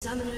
Summoner's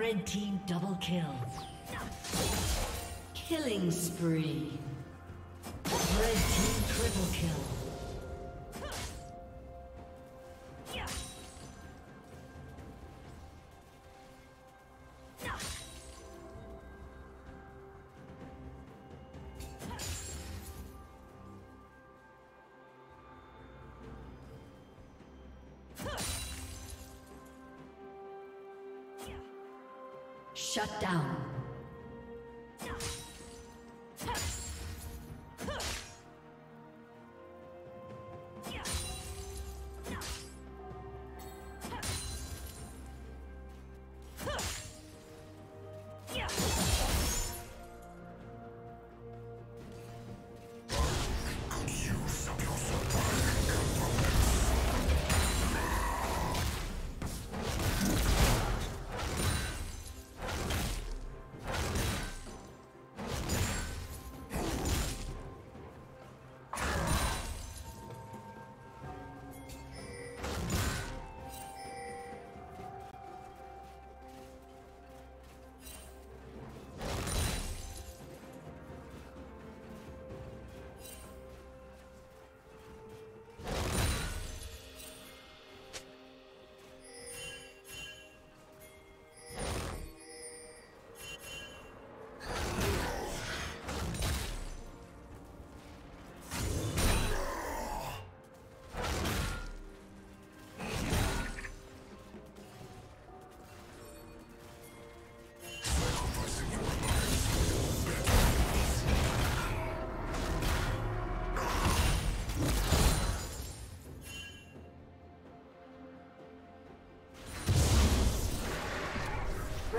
Red team double kill. Killing spree. Red team triple kill. Shut down.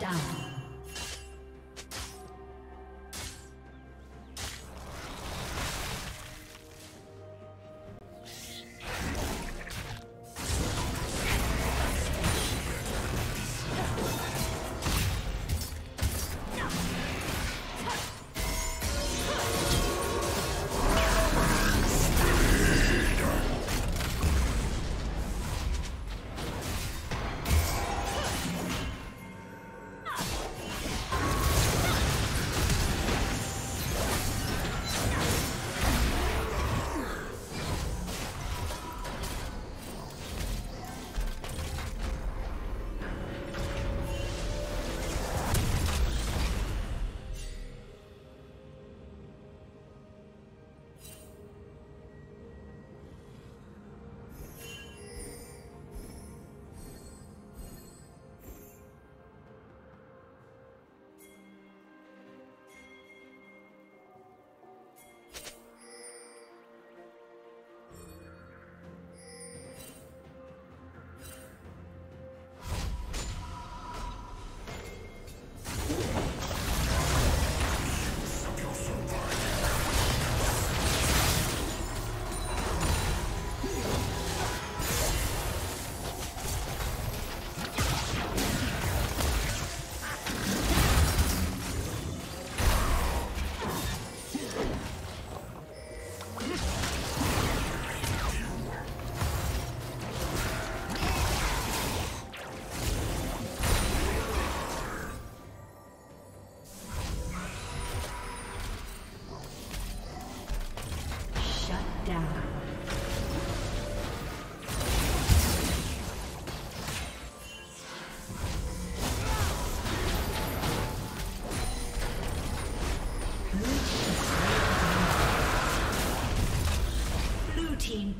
Down.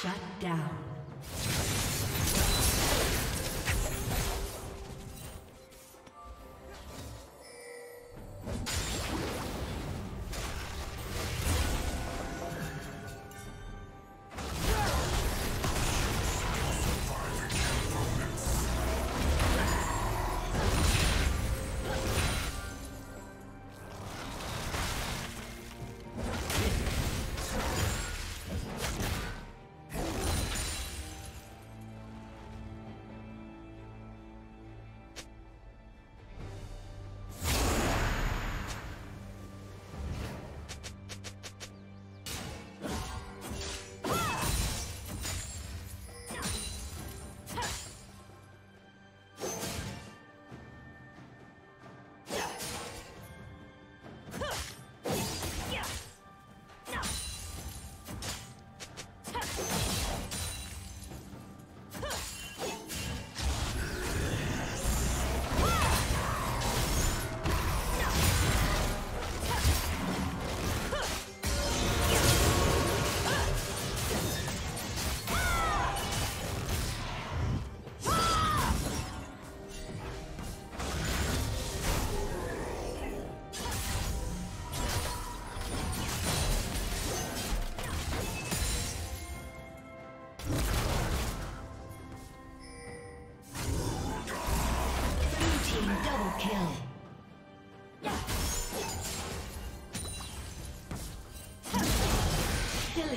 Shut down.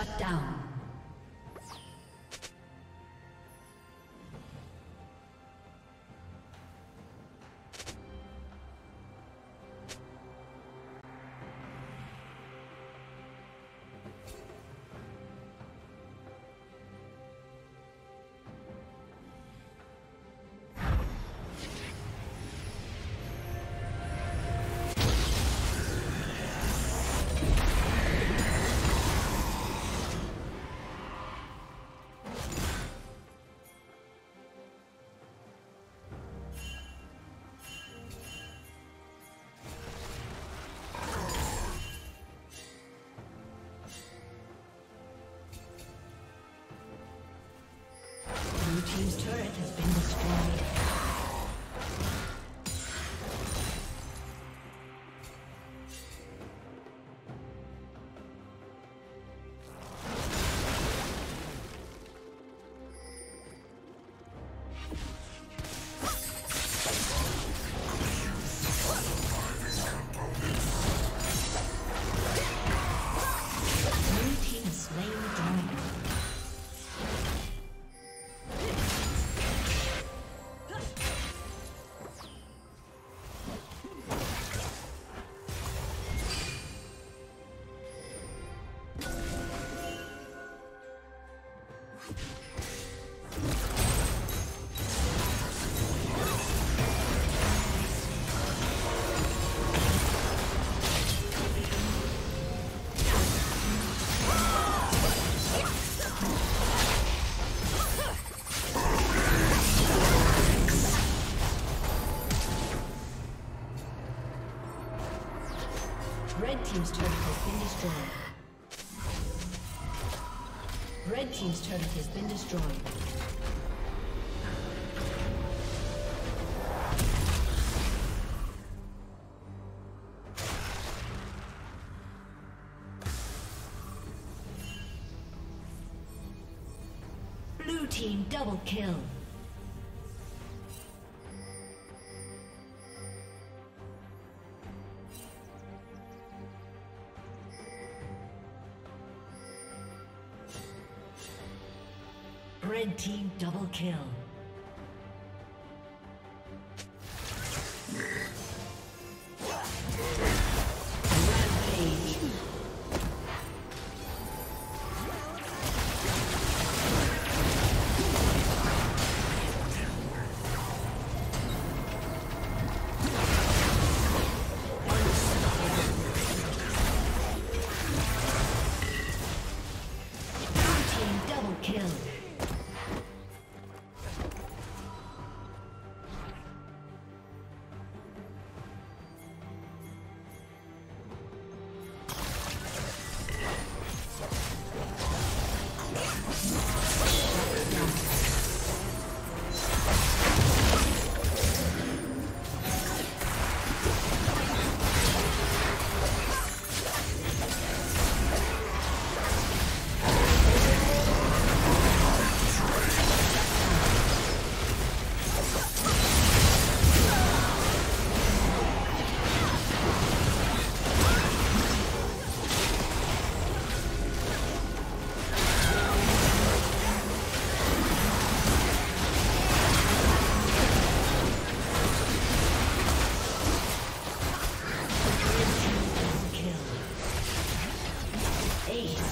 Shut down. been destroyed. Blue team double kill. Double kill. Eight.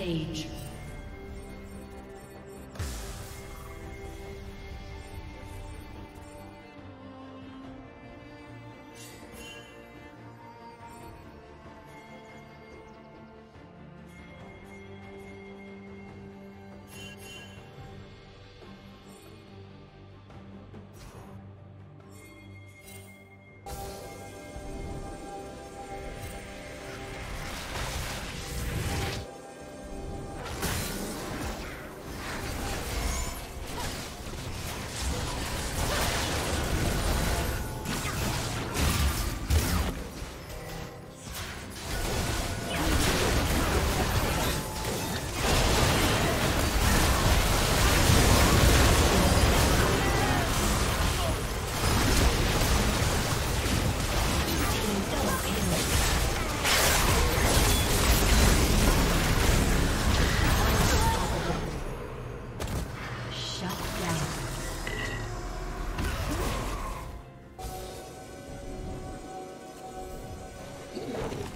Rampage. Team's turret